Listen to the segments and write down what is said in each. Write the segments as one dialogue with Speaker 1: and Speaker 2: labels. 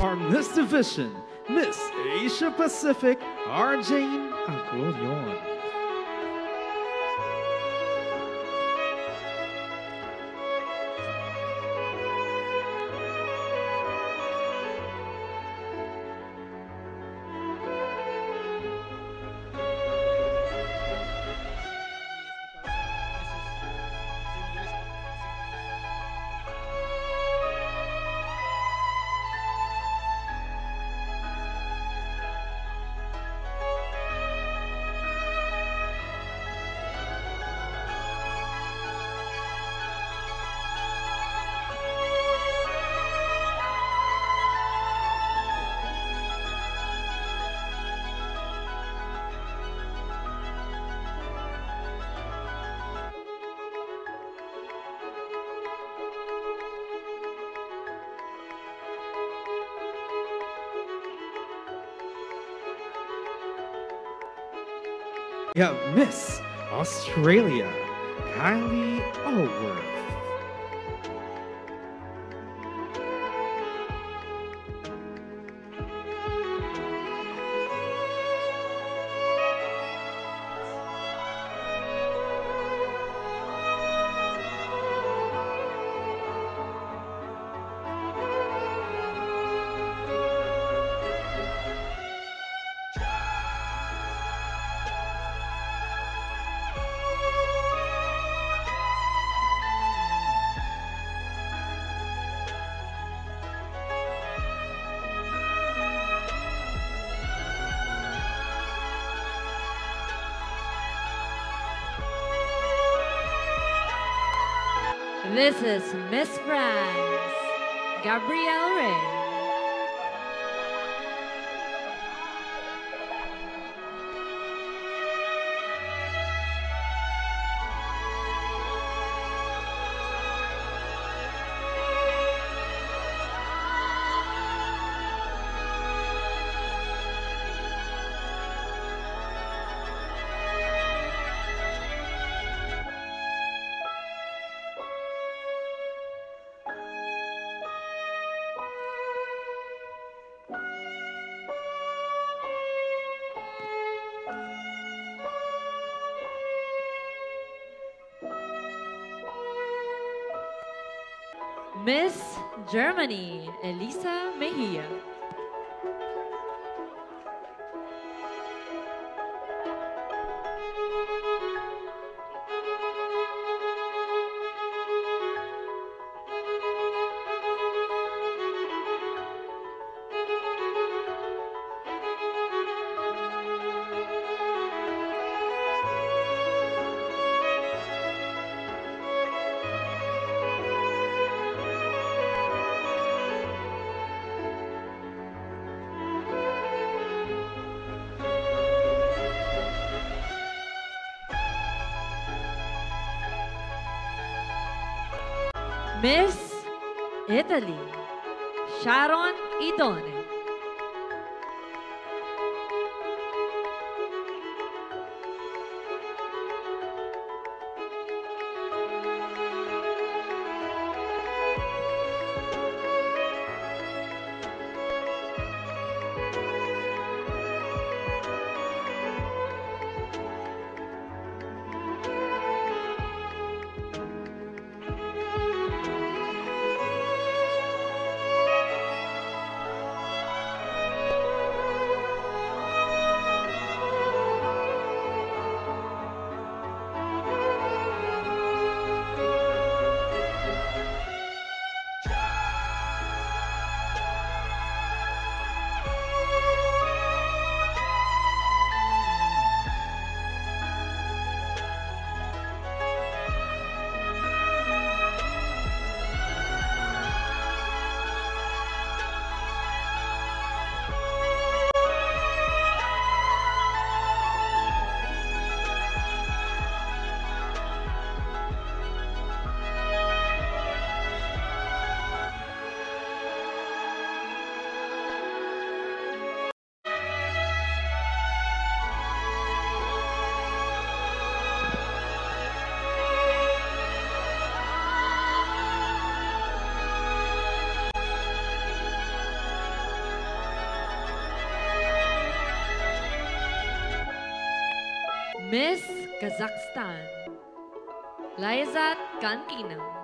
Speaker 1: our Miss Division, Miss Asia Pacific, Arjane Aguilion. Yeah, Miss Australia, Kylie Allworth.
Speaker 2: Is Miss Germany, Elisa Mejia. Miss Italy, Sharon Idone. Kazakhstan, Laizat Kankina.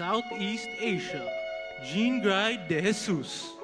Speaker 3: Southeast Asia, Jean Gray de Jesus.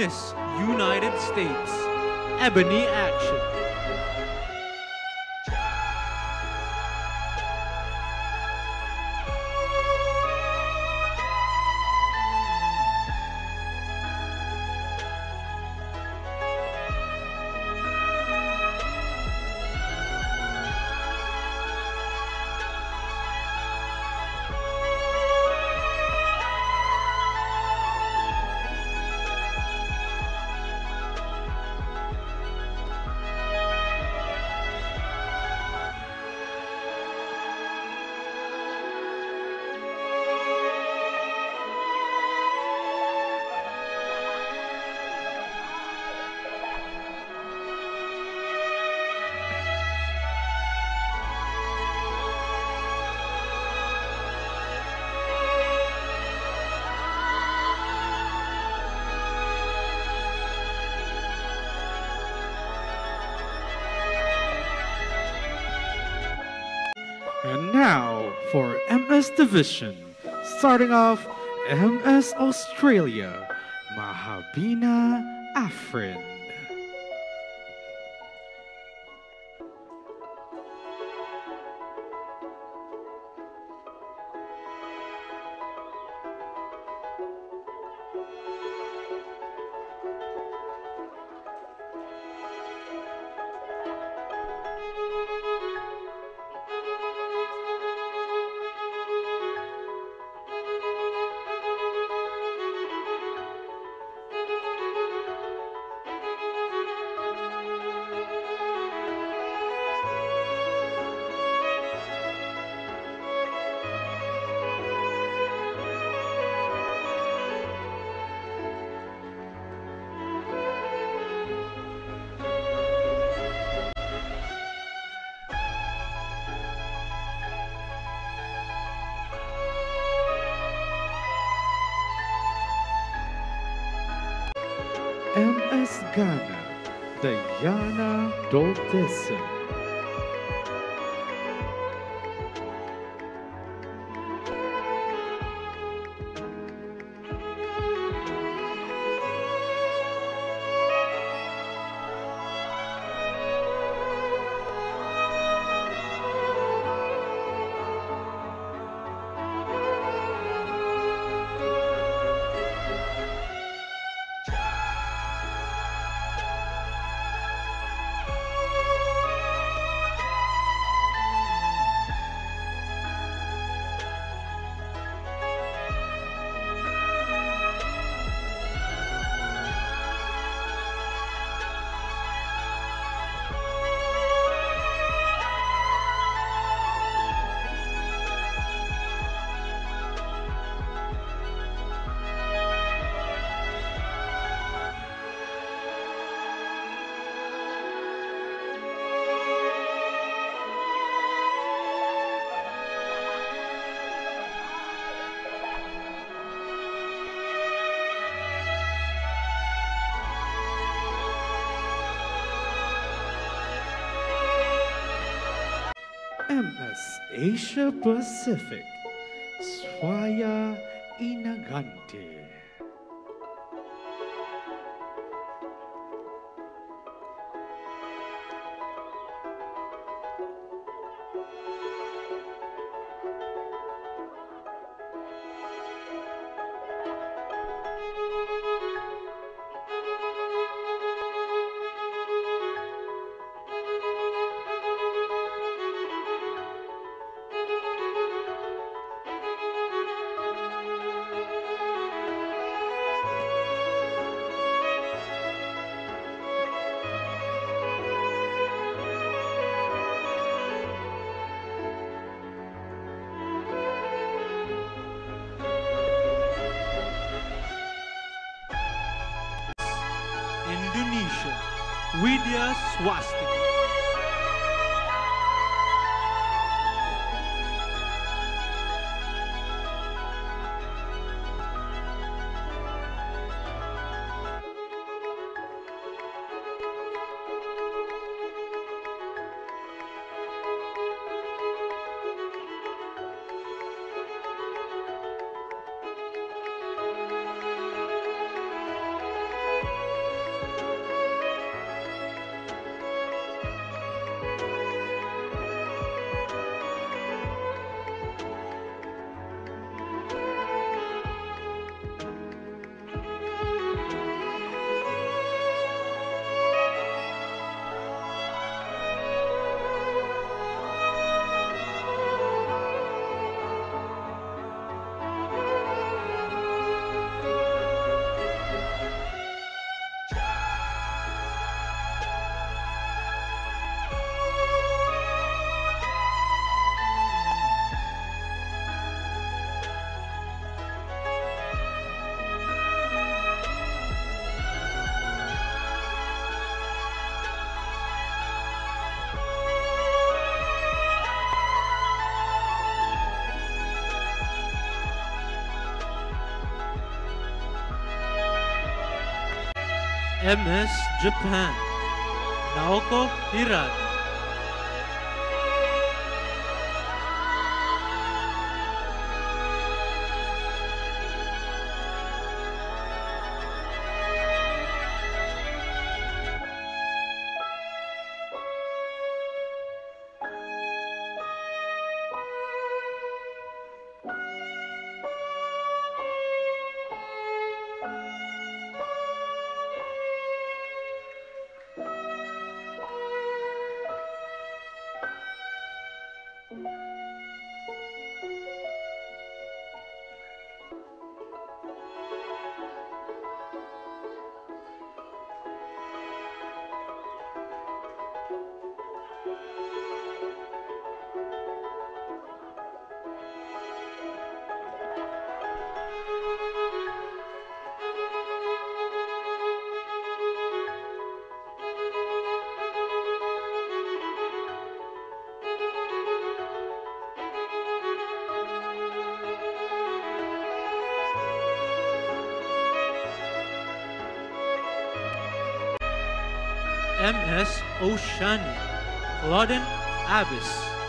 Speaker 3: Miss United States, Ebony Action.
Speaker 1: Now for MS Division. Starting off, MS Australia, Mahabina Afrin. Ghana, Diana Dolteson. Asia Pacific, Swaya Inagante.
Speaker 3: MS Japan, Naoko Hirata. MS Oceania, Loden Abyss.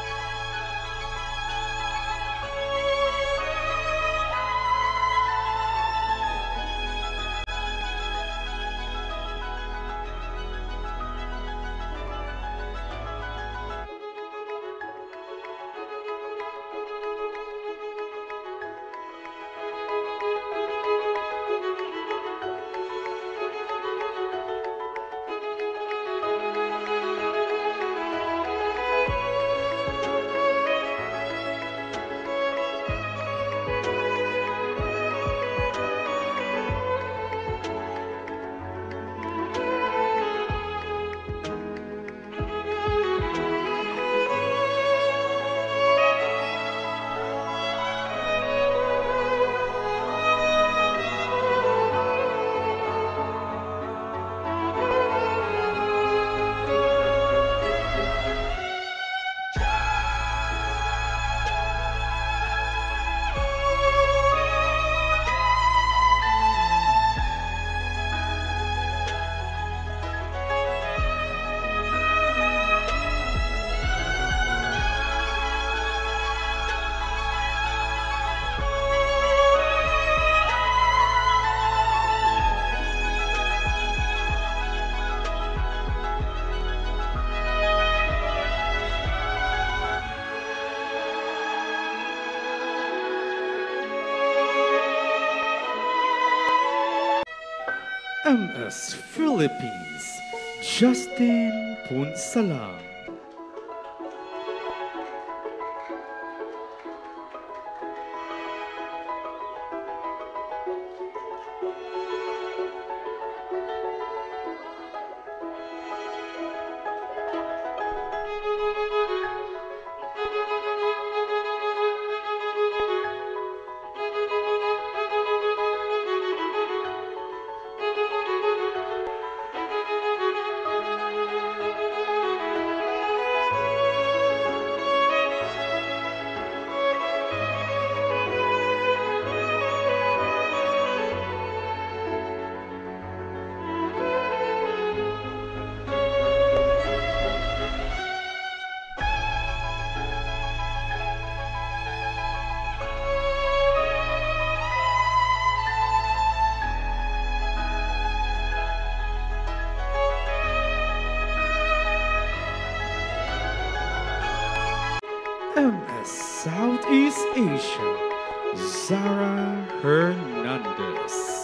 Speaker 1: Philippines, Justin Punsalang. MS Southeast Asia, Zara Hernandez.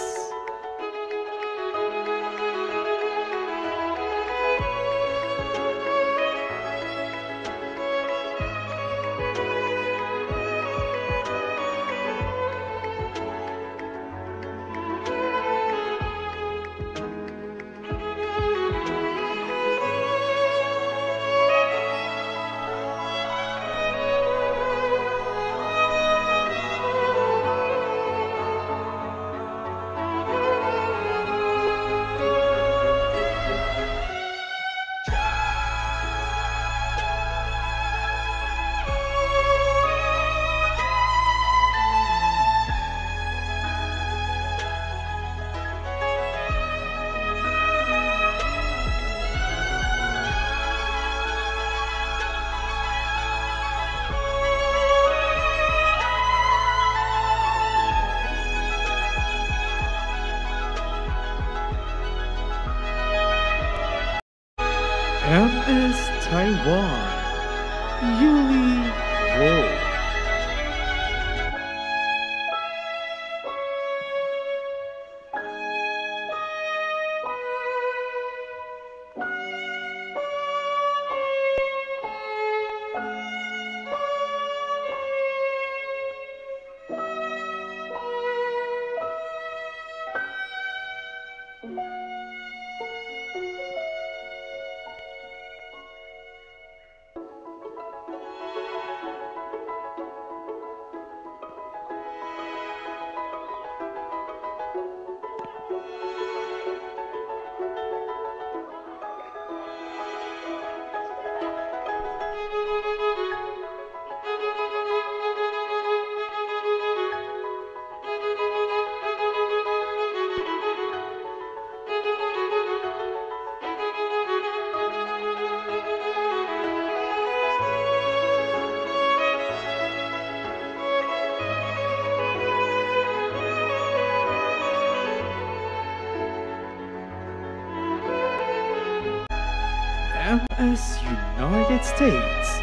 Speaker 1: States,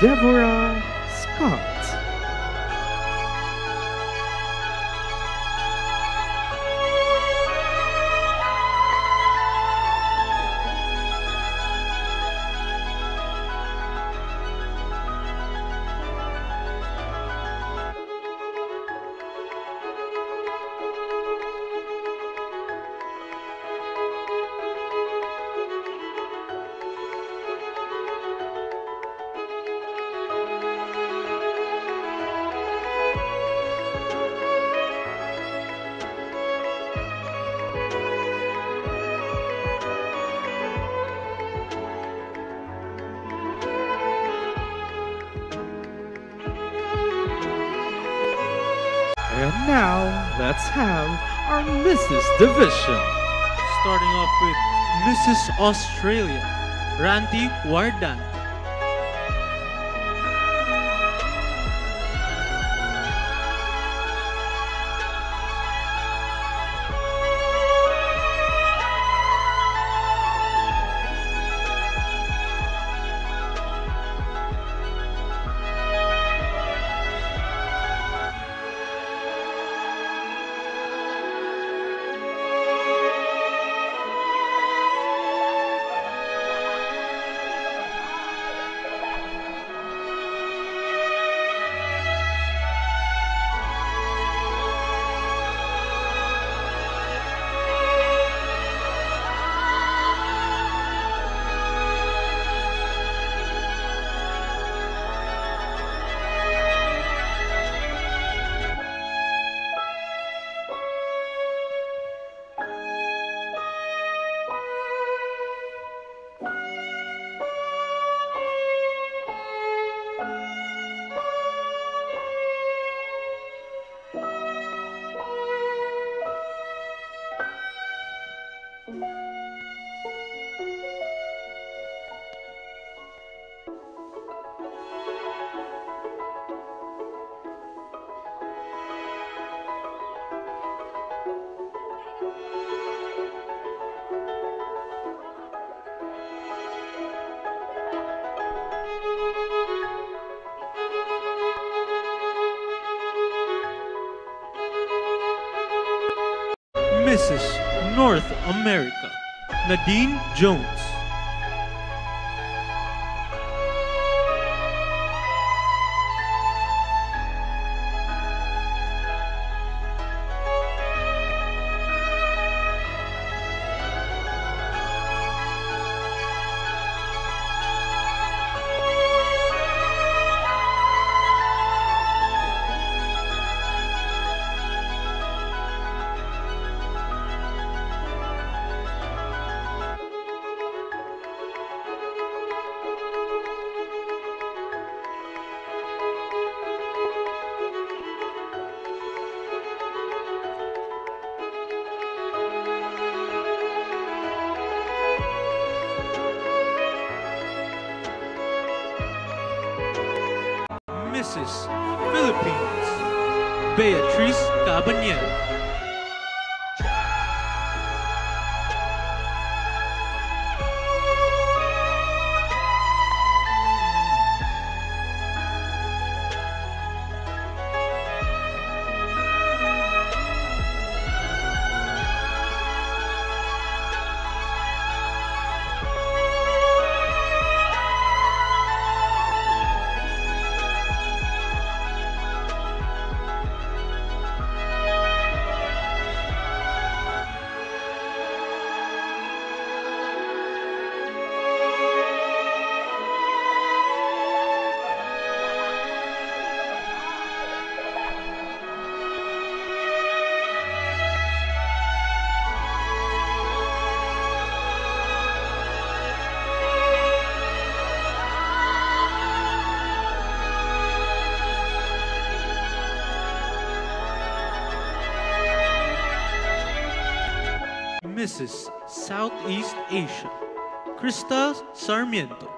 Speaker 1: Deborah Scott. And now, let's have our Mrs. Division.
Speaker 3: Starting off with Mrs. Australia, Ranti Wardan. Nadine Jones. Mrs. Southeast Asia, Crystal Sarmiento.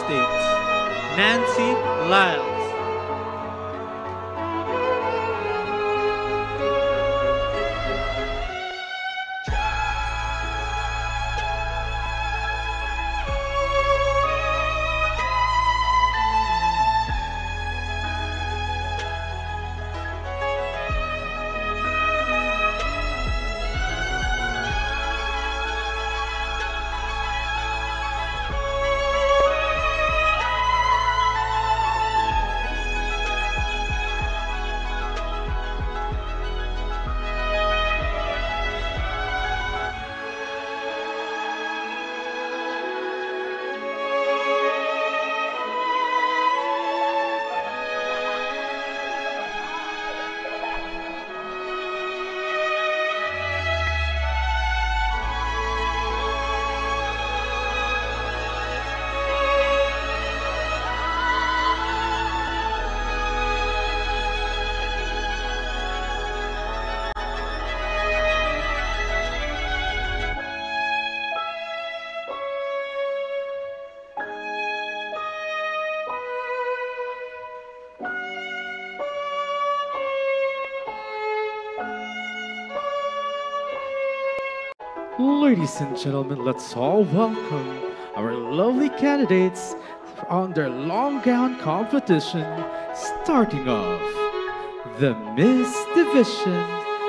Speaker 3: States, Nancy Lyles.
Speaker 1: Ladies and gentlemen, let's all welcome our lovely candidates on their long gown competition. Starting off, the Miss Division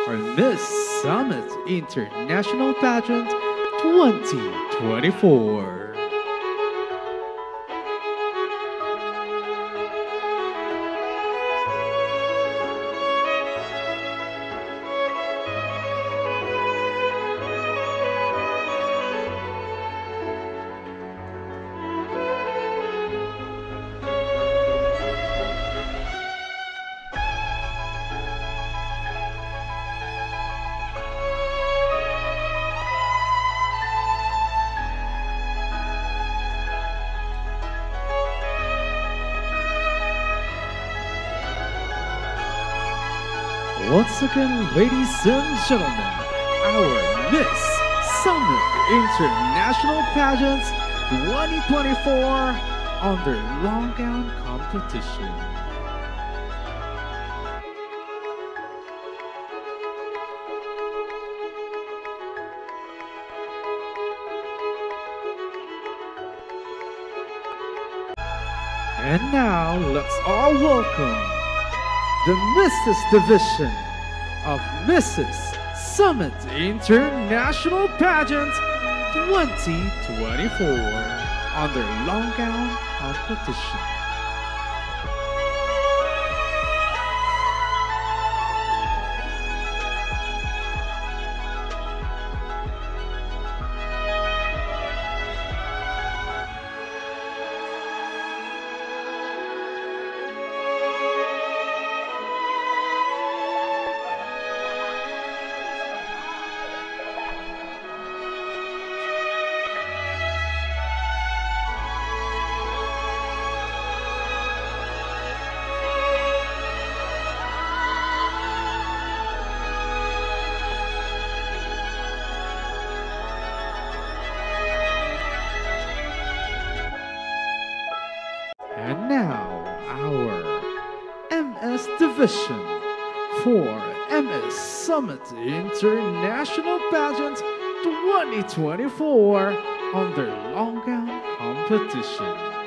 Speaker 1: or Miss Summit International Pageant 2024. Again, ladies and gentlemen, our Miss Summit International Pageants 2024 on their long gown competition. And now, let's all welcome the Mrs. Division of Mrs. Summit International Pageant 2024 on their long gown competition. And now, our MS Division for MS Summit International Pageant 2024 on their long gown competition.